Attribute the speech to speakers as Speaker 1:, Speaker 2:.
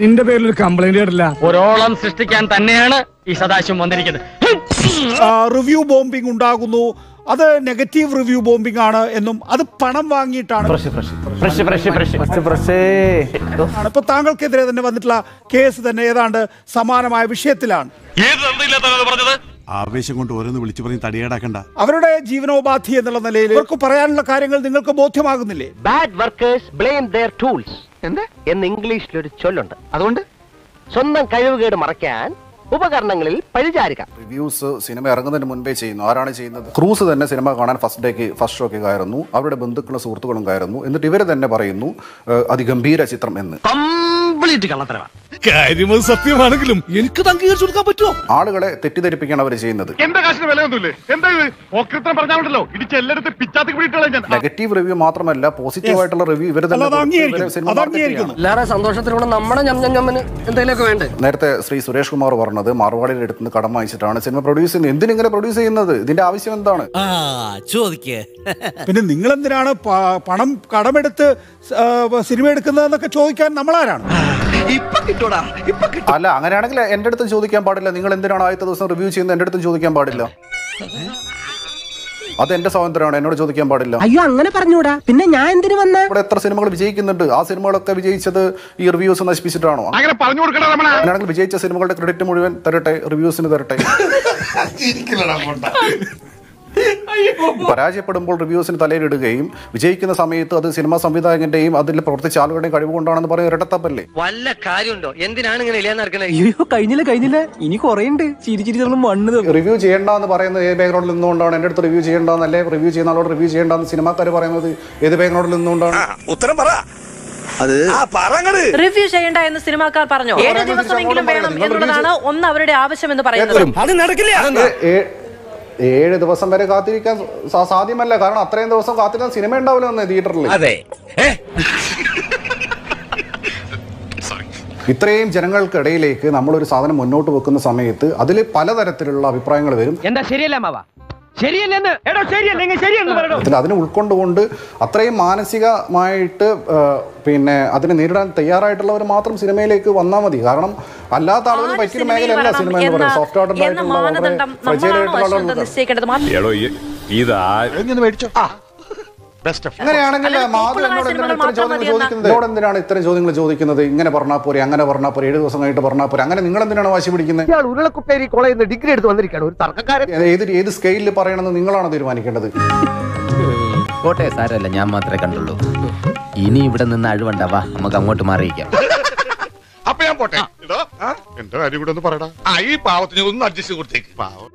Speaker 1: നിന്റെ പേരിൽ ഒരു കംപ്ലൈന്റ് കേട്ടില്ല.
Speaker 2: ഒരോളം സൃഷ്ടിക്കാൻ തന്നെയാണ് ഈ സദാശിവം വന്നിരിക്കുന്നത്.
Speaker 3: റിവ്യൂ ബോംബിംഗ് ഉണ്ടാകുന്നു. അത് നെഗറ്റീവ് റിവ്യൂ ബോംബിംഗ് ആണ് എന്നും അത് പണം വാങ്ങിയിട്ടാണ്. ഇപ്പൊ താങ്കൾക്കെതിരെ തന്നെ വന്നിട്ടുള്ള കേസ് തന്നെ ഏതാണ്ട് സമാനമായ വിഷയത്തിലാണ്.
Speaker 4: ആവേശം കൊണ്ട് ഓരോന്ന് വിളിച്ചു പറഞ്ഞ് തടിയേടാക്കണ്ട.
Speaker 3: അവരുടെ ജീവനോപാധി എന്നുള്ള നിലയിൽ ഇവർക്ക് പറയാനുള്ള കാര്യങ്ങൾ നിങ്ങൾക്ക് ബോധ്യമാകുന്നില്ലേ?
Speaker 5: Bad workers blame their tools എന്ന് ഇംഗ്ലീഷിൽ ഒരു ചൊല്ലുണ്ട്. അതുകൊണ്ട്? സ്വന്തം കഴിവുകേട് മറയ്ക്കാൻ ഉപകരണങ്ങളിൽ പഴിചാരുക.
Speaker 6: റിവ്യൂസ് സിനിമ ഇറങ്ങുന്നതിന് മുൻപേ ചെയ്യുന്നു. ആരാണ് ചെയ്യുന്നത്? ക്രൂസ് തന്നെ സിനിമ കാണാൻ ഫസ്റ്റ് ഡേക്ക് ഫസ്റ്റ് ഷോക്ക് കയറുന്നു. അവരുടെ ബന്ധുക്കളും സുഹൃത്തുക്കളും കയറുന്നു. എന്നിട്ട് ഇവർ തന്നെ പറയുന്നു അതിഗംഭീര ചിത്രം എന്ന്.
Speaker 2: കംപ്ലീറ്റ് കള്ളത്തരവാ.
Speaker 1: കാര്യം സത്യമാണെങ്കിലും എനിക്ക് അംഗീകരിച്ചു കൊടുക്കാൻ പറ്റുമോ?
Speaker 6: ആളുകളെ തെറ്റിദ്ധരിപ്പിക്കാൻ അവർ ചെയ്യുന്നത്.
Speaker 7: എന്റെ കാശിന് വിലയൊന്നുമില്ലേ എന്താ ഇത്? ഓക്രിത്രം പറഞ്ഞാണല്ലോ ഇടിച്ച് എല്ലായിടത്തും പിച്ചാത്തി പിടിയിട്ടുള്ള ഞാൻ.
Speaker 6: നെഗറ്റീവ് റിവ്യൂ മാത്രമല്ല പോസിറ്റീവ് ആയിട്ടുള്ള റിവ്യൂ ഇവർ.
Speaker 5: എല്ലാവരുടെ സന്തോഷത്തിലൂടെ നമ്മുടെ ഞമ്മന് എന്തെങ്കിലുമൊക്കെ വേണ്ടേ?
Speaker 6: നേരത്തെ ശ്രീ സുരേഷ് കുമാർ പറഞ്ഞത് മാർവാടിയുടെ അടുത്ത് നിന്ന് കടം വാങ്ങിച്ചിട്ടാണ് സിനിമ പ്രൊഡ്യൂസ് ചെയ്യുന്നത്. എന്തിനിങ്ങനെ പ്രൊഡ്യൂസ് ചെയ്യുന്നത്? ഇതിന്റെ ആവശ്യം എന്താണ്?
Speaker 8: ആ ചോദിക്കേ.
Speaker 3: പിന്നെ നിങ്ങൾ എന്തിനാണ് പണം കടമെടുത്ത് സിനിമ എടുക്കുന്നതെന്നൊക്കെ ചോദിക്കാൻ നമ്മളാരാണ്?
Speaker 6: അല്ല അങ്ങനെയാണെങ്കിൽ എന്റെ അടുത്തും ചോദിക്കാൻ പാടില്ല. നിങ്ങൾ എന്തിനാണ് ആദ്യത്തെ ദിവസം റിവ്യൂ ചെയ്യുന്നത്? എന്റെ അടുത്തും ചോദിക്കാൻ പാടില്ല. അത് എന്റെ സ്വാതന്ത്ര്യമാണ്. എന്നോട് ചോദിക്കാൻ പാടില്ല.
Speaker 5: അയ്യോ അങ്ങനെ പറഞ്ഞൂടാ. പിന്നെ ഞാൻ എന്തിനു വന്ന?
Speaker 6: ഇവിടെ എത്ര സിനിമകൾ വിജയിക്കുന്നുണ്ട്. ആ സിനിമകളൊക്കെ വിജയിച്ചത് ഈ റിവ്യൂസ് നശിപ്പിച്ചിട്ടാണോ?
Speaker 7: അങ്ങനെ പറഞ്ഞു
Speaker 6: അങ്ങനെയാണെങ്കിൽ വിജയിച്ച സിനിമകളുടെ ക്രെഡിറ്റ് മുഴുവൻ തരട്ടെ റിവ്യൂസിന് തരട്ടെ. പരാജയപ്പെടുമ്പോൾ റിവ്യൂസിന് തലയിലിടുകയും വിജയിക്കുന്ന സമയത്ത് അത് സിനിമാ സംവിധായകന്റെയും അതിൽ പ്രവർത്തിച്ച ആളുകളുടെയും കഴിവ് കൊണ്ടാണെന്ന് പറയുന്ന ഇരട്ടത്തപ്പല്ലേ
Speaker 5: വല്ല കാര്യമുണ്ടോ? എന്തിനാണ് ഇങ്ങനെ
Speaker 9: അയ്യോ കഴിഞ്ഞില്ല കഴിഞ്ഞില്ല. ഇനി കുറയുണ്ട്. ഉണ്ട് ചിരി ചിരി നമ്മൾ മണ്ണ്
Speaker 6: റിവ്യൂ ചെയ്യേണ്ട എന്ന് പറയുന്നത് ഏത് ബാക്ക്ഗ്രൗണ്ടിൽ നിന്നുകൊണ്ടാണ്? എന്റെ അടുത്ത് റിവ്യൂ ചെയ്യേണ്ടെന്നല്ലേ? റിവ്യൂ ചെയ്യുന്ന ആളോട് റിവ്യൂ ചെയ്യേണ്ടെന്ന് സിനിമാക്കാർ പറയുന്നത് ഏത് ബാക്ക്ഗ്രൗണ്ടിൽ നിന്നുകൊണ്ടാണ്?
Speaker 8: ഉത്തരം പറ. അത് ആ പറങ്ങട്
Speaker 10: റിവ്യൂ ചെയ്യണ്ട എന്ന് സിനിമാക്കാർ പറഞ്ഞു? ഏഴ് ദിവസമെങ്കിലും വേണം എന്നുള്ളതാണ് ഒന്ന് അവരുടെ ആവശ്യം എന്ന് പറയുന്നത്
Speaker 8: അത് നടക്കില്ല.
Speaker 6: ഏഴ് ദിവസം വരെ കാത്തിരിക്കാൻ സാധ്യമല്ല. കാരണം അത്രയും ദിവസം കാത്തിരുന്ന സിനിമ ഉണ്ടാവില്ല തിയേറ്ററിൽ
Speaker 8: അതെ.
Speaker 6: ഇത്രയും ജനങ്ങൾക്കിടയിലേക്ക് നമ്മളൊരു സാധനം മുന്നോട്ട് വെക്കുന്ന സമയത്ത് അതിൽ പലതരത്തിലുള്ള അഭിപ്രായങ്ങൾ വരും.
Speaker 2: എന്താ ശരിയല്ല മാവ?
Speaker 6: അതിനെ ഉൾക്കൊണ്ടുകൊണ്ട് അത്രയും മാനസികമായിട്ട് പിന്നെ അതിനെ നേരിടാൻ തയ്യാറായിട്ടുള്ളവർ മാത്രം സിനിമയിലേക്ക് വന്നാൽ മതി. കാരണം അല്ലാത്ത ആളുകൾ പറ്റിയ മേഖലയല്ല സിനിമ എന്ന് പറയുന്നത്. സോഫ്റ്റ് ആയിട്ടുള്ള അങ്ങനെയാണെങ്കിൽ എന്നോട് എന്തിനാണ് ഇത്തരം ചോദ്യങ്ങൾ ചോദിക്കുന്നത്? എന്നോട് എന്തിനാണ് ഇത്തരം ചോദ്യങ്ങൾ ചോദിക്കുന്നത്? ഇങ്ങനെ പറഞ്ഞാൽ പോരെ അങ്ങനെ പറഞ്ഞാൽ പോരെ ഏഴ് ദിവസം കഴിഞ്ഞിട്ട് പറഞ്ഞാൽ പോരെ. അങ്ങനെ നിങ്ങൾ എന്തിനാണ് വാശി പിടിക്കുന്നത്
Speaker 5: ഇയാൾ ഉരുളക്കുപ്പേരി കോളേജിൽ നിന്ന് ഡിഗ്രി എടുത്ത് വന്നിരിക്കുകയാണ്. ഒരു തർക്കക്കാരൻ.
Speaker 6: ഏത് ഏത് സ്കെയിലിൽ പറയണമെന്ന് നിങ്ങളാണ് തീരുമാനിക്കേണ്ടത്?
Speaker 9: കോട്ടയ സാരല്ല ഞാൻ മാത്രമേ കണ്ടുള്ളൂ. ഇനി ഇവിടെ നിന്ന് അഴിവണ്ടാവാ നമുക്ക് അങ്ങോട്ട് മാറിയിക്കാം
Speaker 7: അപ്പൊ ഞാൻ പോട്ടെ. എന്റെ കാര്യം കൂടെ ഒന്ന് പറയടാ. ആ ഈ പാവത്തിന് ഒന്ന് അഡ്ജസ്റ്റ് കൊടുത്തേക്ക്. പാവം.